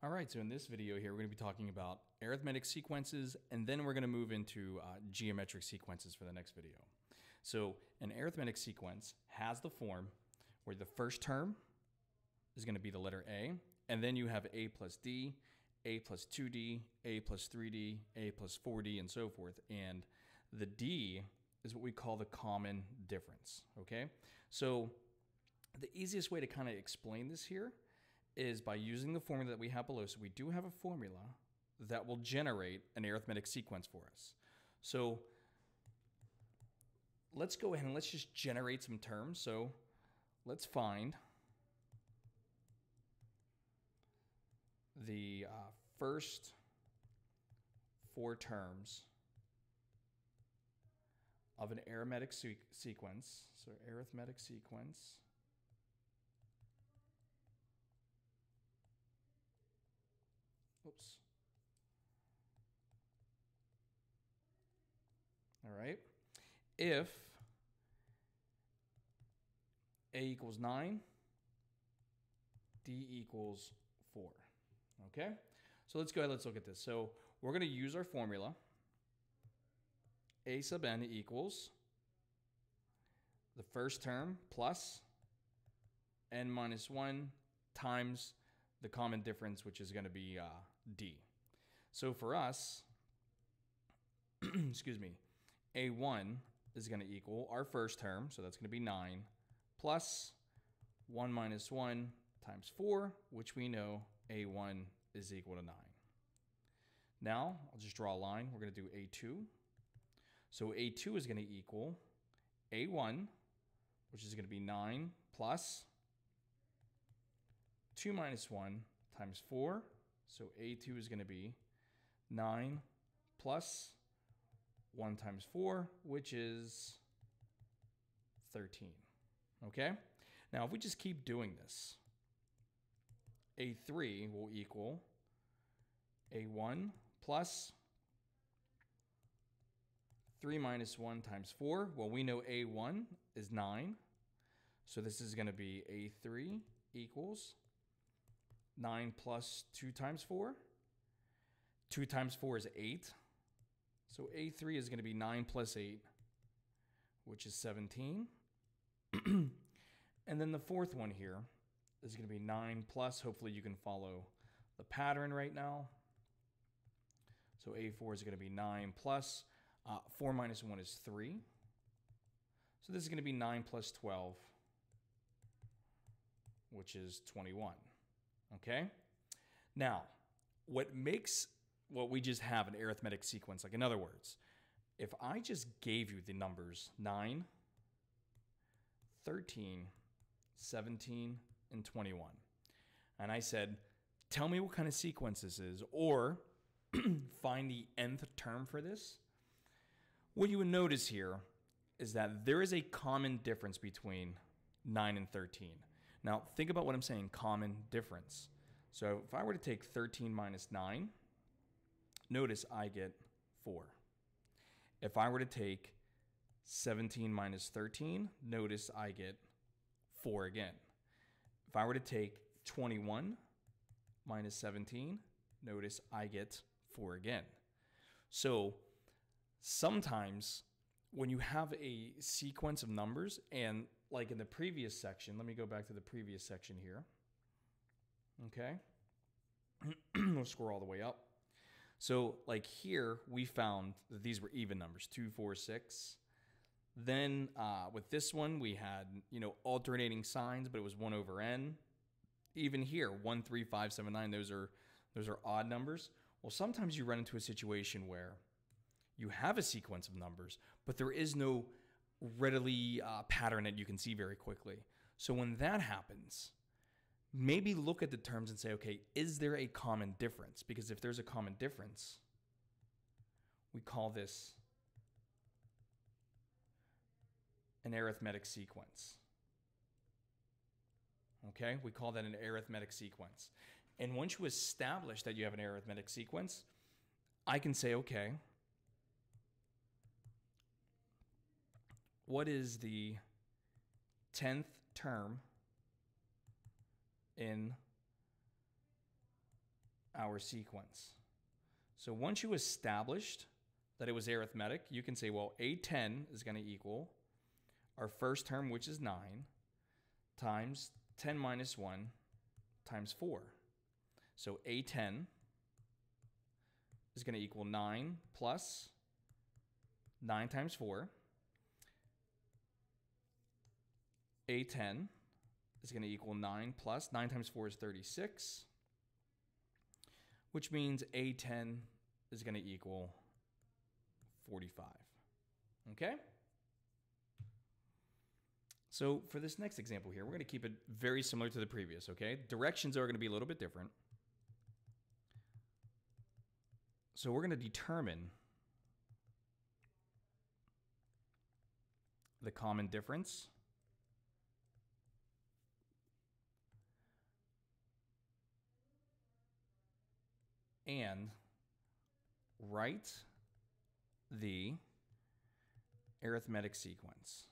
All right, so in this video here, we're going to be talking about arithmetic sequences, and then we're going to move into uh, geometric sequences for the next video. So an arithmetic sequence has the form where the first term is going to be the letter A, and then you have A plus D, A plus 2D, A plus 3D, A plus 4D, and so forth. And the D is what we call the common difference, okay? So the easiest way to kind of explain this here is by using the formula that we have below. So we do have a formula that will generate an arithmetic sequence for us. So let's go ahead and let's just generate some terms. So let's find the uh, first four terms of an arithmetic sequence. So arithmetic sequence Oops. All right. If A equals 9, D equals 4. Okay? So let's go ahead, let's look at this. So we're going to use our formula. A sub n equals the first term plus n minus 1 times the common difference, which is going to be uh, D. So for us, excuse me, A1 is going to equal our first term, so that's going to be 9, plus 1 minus 1 times 4, which we know A1 is equal to 9. Now, I'll just draw a line. We're going to do A2. So A2 is going to equal A1, which is going to be 9 plus 2 minus 1 times 4. So A2 is going to be 9 plus 1 times 4, which is 13. Okay? Now, if we just keep doing this, A3 will equal A1 plus 3 minus 1 times 4. Well, we know A1 is 9. So this is going to be A3 equals 9 plus 2 times 4. 2 times 4 is 8. So A3 is going to be 9 plus 8, which is 17. and then the fourth one here is going to be 9 plus. Hopefully you can follow the pattern right now. So A4 is going to be 9 plus. Uh, 4 minus 1 is 3. So this is going to be 9 plus 12, which is 21. Okay? Now, what makes what we just have an arithmetic sequence, like in other words, if I just gave you the numbers 9, 13, 17, and 21, and I said, tell me what kind of sequence this is, or find the nth term for this, what you would notice here is that there is a common difference between 9 and 13. Now, think about what I'm saying, common difference. So if I were to take 13 minus 9, notice I get 4. If I were to take 17 minus 13, notice I get 4 again. If I were to take 21 minus 17, notice I get 4 again. So sometimes when you have a sequence of numbers and like in the previous section, let me go back to the previous section here. Okay. we'll scroll all the way up. So like here, we found that these were even numbers, two, four, six. Then uh, with this one, we had, you know, alternating signs, but it was one over n. Even here, one, three, five, seven, nine, those are, those are odd numbers. Well, sometimes you run into a situation where you have a sequence of numbers, but there is no readily uh, pattern that you can see very quickly. So when that happens, maybe look at the terms and say, okay, is there a common difference? Because if there's a common difference, we call this an arithmetic sequence. Okay, we call that an arithmetic sequence. And once you establish that you have an arithmetic sequence, I can say, okay, what is the 10th term in our sequence. So once you established that it was arithmetic, you can say, well, A10 is going to equal our first term, which is 9, times 10 minus 1 times 4. So A10 is going to equal 9 plus 9 times 4. A10 is going to equal 9 plus 9 times 4 is 36, which means A10 is going to equal 45. Okay? So for this next example here, we're going to keep it very similar to the previous, okay? Directions are going to be a little bit different. So we're going to determine the common difference and write the arithmetic sequence.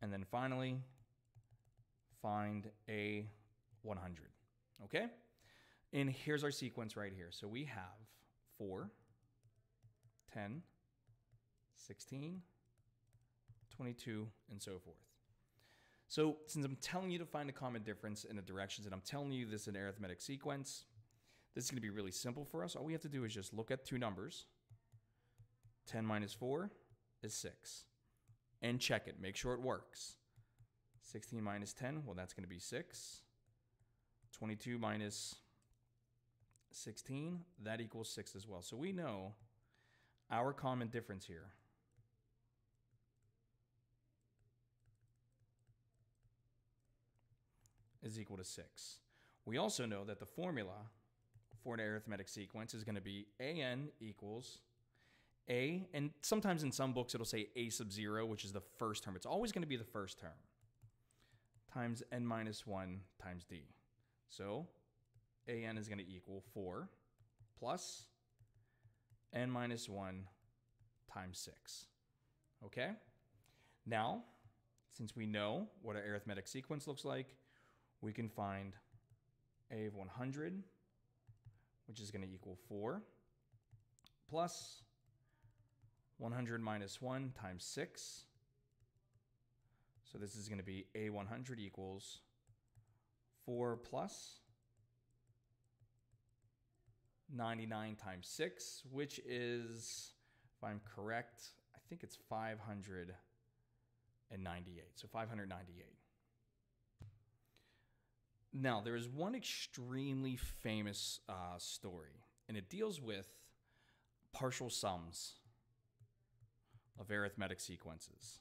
And then finally, find a 100. Okay? And here's our sequence right here. So we have 4, 10, 16, 22, and so forth. So since I'm telling you to find a common difference in the directions and I'm telling you this is an arithmetic sequence, this is to be really simple for us. All we have to do is just look at two numbers. 10 minus 4 is 6. And check it. Make sure it works. 16 minus 10, well, that's going to be 6. 22 minus 16, that equals 6 as well. So we know our common difference here is equal to 6. We also know that the formula for an arithmetic sequence is going to be an equals a, and sometimes in some books it'll say a sub 0, which is the first term. It's always going to be the first term, times n minus 1 times d. So an is going to equal 4 plus n minus 1 times 6. Okay? Now, since we know what an arithmetic sequence looks like, we can find a of 100, which is going to equal 4, plus 100 minus 1 times 6. So this is going to be a 100 equals 4 plus 99 times 6, which is, if I'm correct, I think it's 598. So 598. Now, there is one extremely famous uh, story, and it deals with partial sums of arithmetic sequences.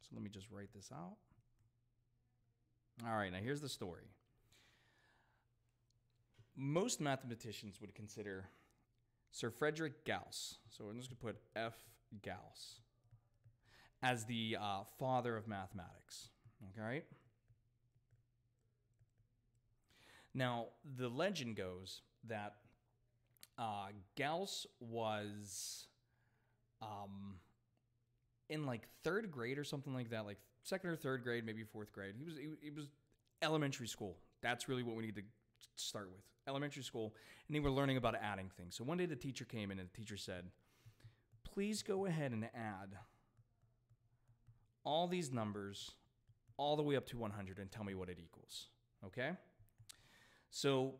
So let me just write this out. All right, now here's the story. Most mathematicians would consider Sir Frederick Gauss, so we're just going to put F. Gauss, as the uh, father of mathematics. Okay? Now, the legend goes that uh, Gauss was um, in like third grade or something like that, like second or third grade, maybe fourth grade. He was he, he was elementary school. That's really what we need to start with. Elementary school, and they were learning about adding things. So one day the teacher came in and the teacher said, "Please go ahead and add all these numbers all the way up to 100 and tell me what it equals." Okay? So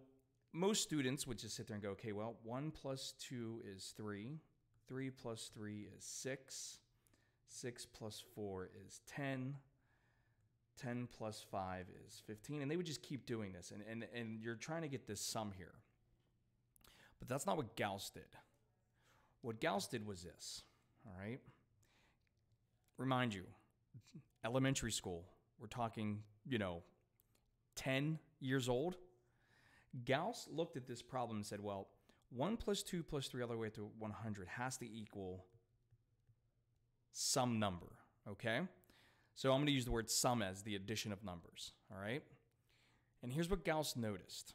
most students would just sit there and go, okay, well, 1 plus 2 is 3. 3 plus 3 is 6. 6 plus 4 is 10. 10 plus 5 is 15. And they would just keep doing this. And, and, and you're trying to get this sum here. But that's not what Gauss did. What Gauss did was this, all right? Remind you, elementary school, we're talking, you know, 10 years old Gauss looked at this problem and said, well, 1 plus 2 plus 3 all the way to 100 has to equal some number, okay? So I'm going to use the word sum as the addition of numbers, all right? And here's what Gauss noticed.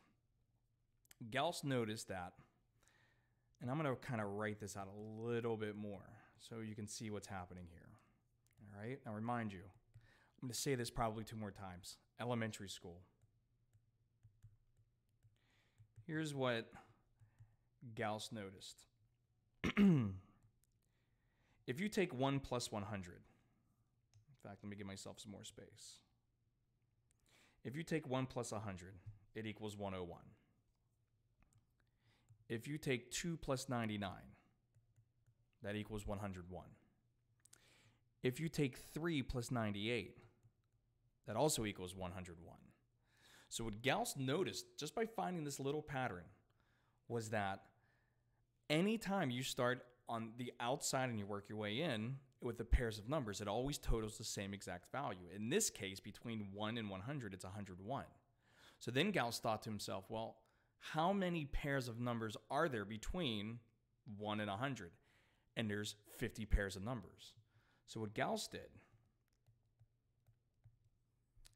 Gauss noticed that, and I'm going to kind of write this out a little bit more so you can see what's happening here, All right. Now, remind you, I'm going to say this probably two more times. Elementary school. Here's what Gauss noticed. if you take 1 plus 100, in fact, let me give myself some more space. If you take 1 plus 100, it equals 101. If you take 2 plus 99, that equals 101. If you take 3 plus 98, that also equals 101. So, what Gauss noticed just by finding this little pattern was that anytime you start on the outside and you work your way in with the pairs of numbers, it always totals the same exact value. In this case, between 1 and 100, it's 101. So then Gauss thought to himself, well, how many pairs of numbers are there between 1 and 100? And there's 50 pairs of numbers. So what Gauss did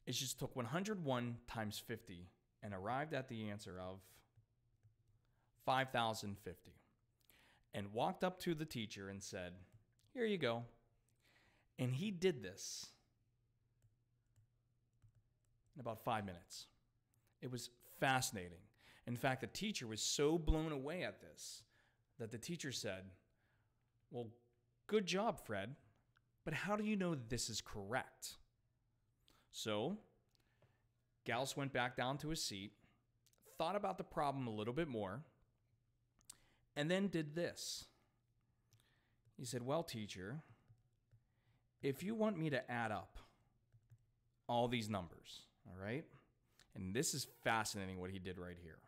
is just took 101 times 50 and arrived at the answer of 5,050 and walked up to the teacher and said, Here you go. And he did this in about five minutes. It was fascinating. In fact, the teacher was so blown away at this that the teacher said, Well, good job, Fred, but how do you know this is correct? So, Gauss went back down to his seat, thought about the problem a little bit more, and then did this. He said, Well, teacher, if you want me to add up all these numbers, all right? And this is fascinating what he did right here.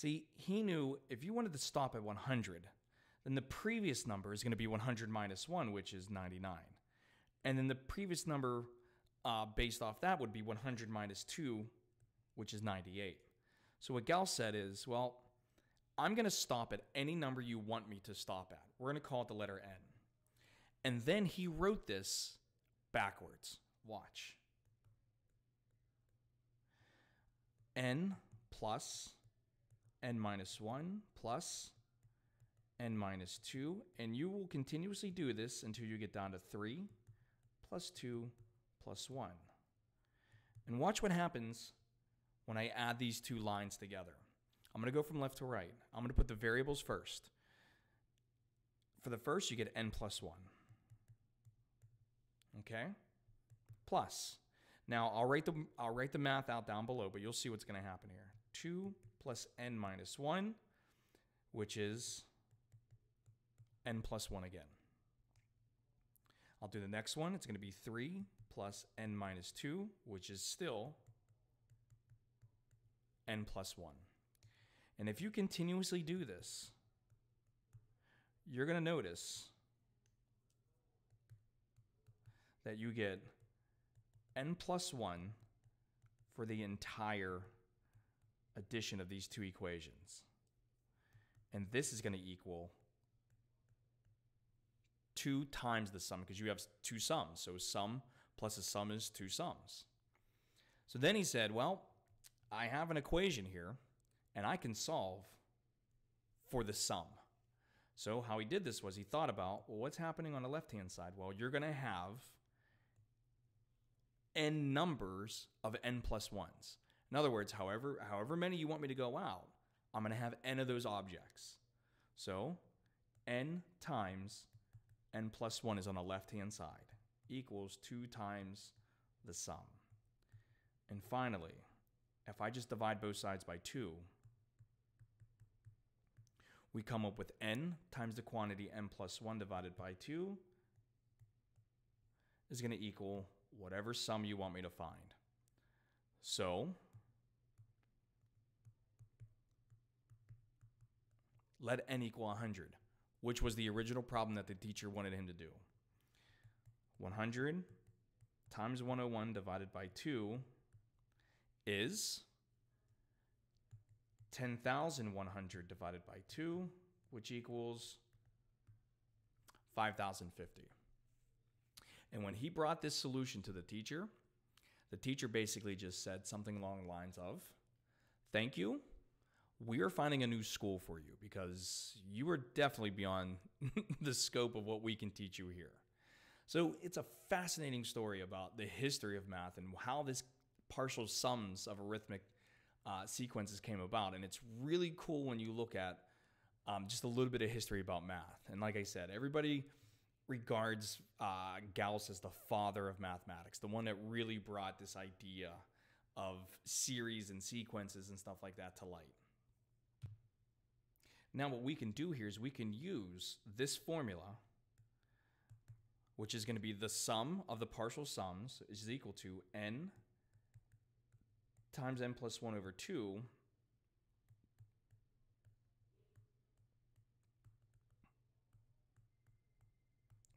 See, he knew if you wanted to stop at 100, then the previous number is going to be 100 minus 1, which is 99. And then the previous number uh, based off that would be 100 minus 2, which is 98. So what Gauss said is, well, I'm going to stop at any number you want me to stop at. We're going to call it the letter n. And then he wrote this backwards. Watch. n plus n minus 1 plus n minus 2. And you will continuously do this until you get down to 3 plus 2 plus 1. And watch what happens when I add these two lines together. I'm going to go from left to right. I'm going to put the variables first. For the first, you get n plus 1. Okay? Plus. Now, I'll write the, I'll write the math out down below, but you'll see what's going to happen here. 2 plus n minus 1, which is n plus 1 again. I'll do the next one. It's going to be 3 plus n minus 2, which is still n plus 1. And if you continuously do this, you're going to notice that you get n plus 1 for the entire addition of these two equations. And this is going to equal 2 times the sum because you have two sums. So sum plus a sum is two sums. So then he said, well, I have an equation here and I can solve for the sum. So how he did this was he thought about, well, what's happening on the left-hand side? Well, you're going to have n numbers of n plus 1s. In other words, however, however many you want me to go out, I'm going to have n of those objects. So n times n plus 1 is on the left-hand side equals 2 times the sum. And finally, if I just divide both sides by 2, we come up with n times the quantity n plus 1 divided by 2 is going to equal whatever sum you want me to find. So, let n equal 100, which was the original problem that the teacher wanted him to do. 100 times 101 divided by 2 is 10,100 divided by 2, which equals 5,050. And when he brought this solution to the teacher, the teacher basically just said something along the lines of, Thank you. We are finding a new school for you because you are definitely beyond the scope of what we can teach you here. So it's a fascinating story about the history of math and how this partial sums of arithmetic uh, sequences came about. And it's really cool when you look at um, just a little bit of history about math. And like I said, everybody regards uh, Gauss as the father of mathematics, the one that really brought this idea of series and sequences and stuff like that to light. Now, what we can do here is we can use this formula, which is going to be the sum of the partial sums is equal to n times n plus 1 over 2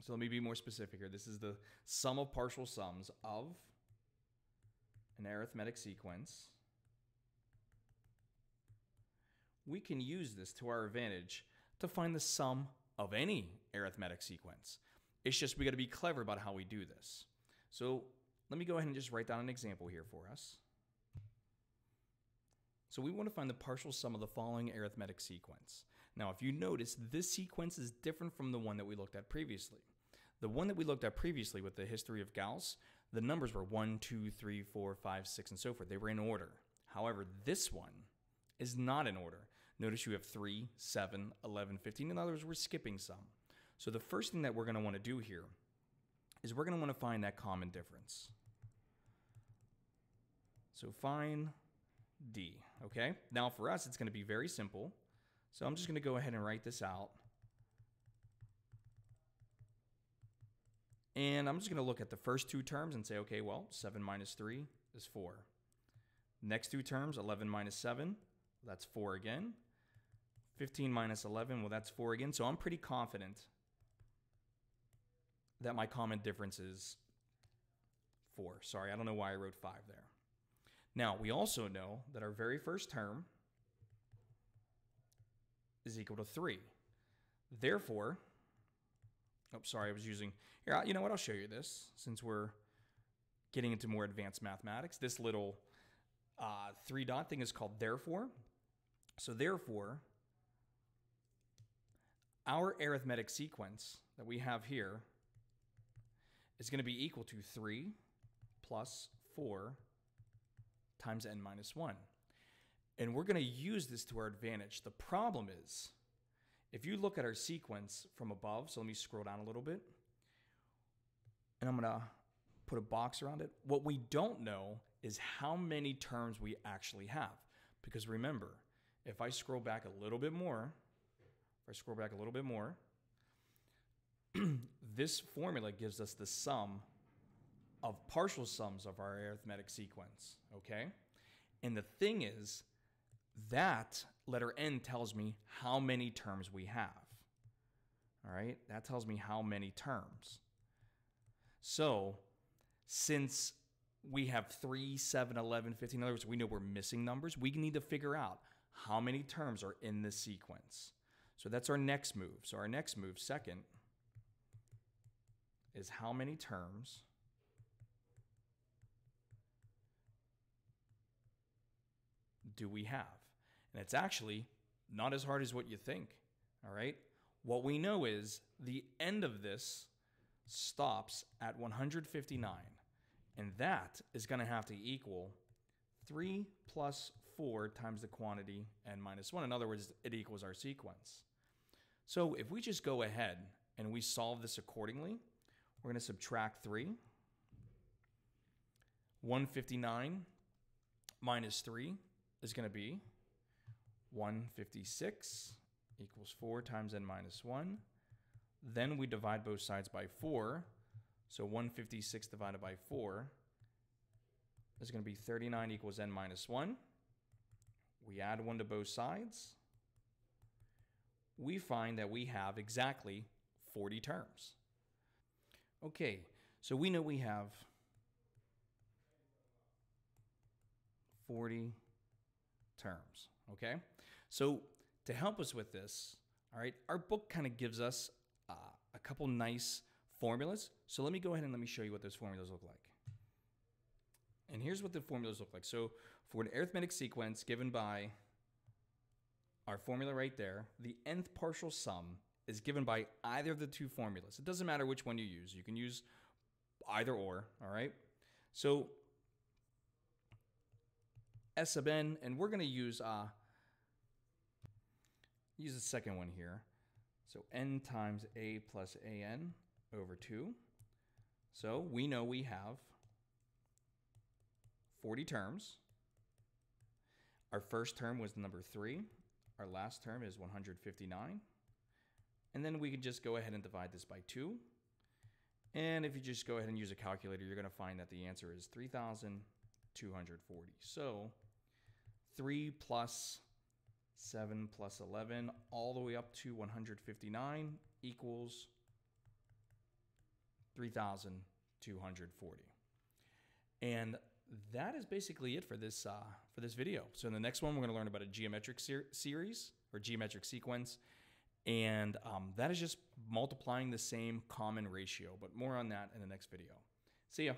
So let me be more specific here. This is the sum of partial sums of an arithmetic sequence. We can use this to our advantage to find the sum of any arithmetic sequence. It's just we got to be clever about how we do this. So let me go ahead and just write down an example here for us. So we want to find the partial sum of the following arithmetic sequence. Now, if you notice, this sequence is different from the one that we looked at previously. The one that we looked at previously with the history of Gauss, the numbers were 1, 2, 3, 4, 5, 6, and so forth. They were in order. However, this one is not in order. Notice you have 3, 7, 11, 15. In other words, we're skipping some. So the first thing that we're going to want to do here is we're going to want to find that common difference. So find D, okay? Now for us, it's going to be very simple. So I'm just going to go ahead and write this out. And I'm just going to look at the first two terms and say, okay, well, 7 minus 3 is 4. Next two terms, 11 minus 7, that's 4 again. 15 minus 11, well, that's 4 again. So I'm pretty confident that my common difference is 4. Sorry, I don't know why I wrote 5 there. Now, we also know that our very first term is equal to 3. Therefore, Oh, sorry, I was using. Here, you know what? I'll show you this since we're getting into more advanced mathematics. This little uh, three dot thing is called therefore. So, therefore, our arithmetic sequence that we have here is going to be equal to 3 plus 4 times n minus 1. And we're going to use this to our advantage. The problem is if you look at our sequence from above, so let me scroll down a little bit, and I'm going to put a box around it. What we don't know is how many terms we actually have. Because remember, if I scroll back a little bit more, if I scroll back a little bit more, this formula gives us the sum of partial sums of our arithmetic sequence, okay? And the thing is, that letter N tells me how many terms we have. All right, that tells me how many terms. So, since we have 3, 7, 11, 15, in other words, we know we're missing numbers, we need to figure out how many terms are in this sequence. So that's our next move. So our next move, second, is how many terms do we have? And it's actually not as hard as what you think. All right. What we know is the end of this stops at 159. And that is going to have to equal 3 plus 4 times the quantity n minus 1. In other words, it equals our sequence. So if we just go ahead and we solve this accordingly, we're going to subtract 3. 159 minus 3 is going to be 156 equals 4 times n minus 1. Then we divide both sides by 4. So 156 divided by 4 is going to be 39 equals n minus 1. We add 1 to both sides. We find that we have exactly 40 terms. Okay, so we know we have 40 terms, okay? So, to help us with this, all right, our book kind of gives us uh, a couple nice formulas. So, let me go ahead and let me show you what those formulas look like. And here's what the formulas look like. So, for an arithmetic sequence given by our formula right there, the nth partial sum is given by either of the two formulas. It doesn't matter which one you use. You can use either or, all right? So S sub n, and we're going to use uh, use the second one here. So n times a plus an over 2. So we know we have 40 terms. Our first term was the number 3. Our last term is 159. And then we can just go ahead and divide this by 2. And if you just go ahead and use a calculator, you're going to find that the answer is 3,240. So 3 plus 7 plus 11 all the way up to 159 equals 3,240. And that is basically it for this uh, for this video. So in the next one, we're going to learn about a geometric ser series or geometric sequence, and um, that is just multiplying the same common ratio. But more on that in the next video. See ya.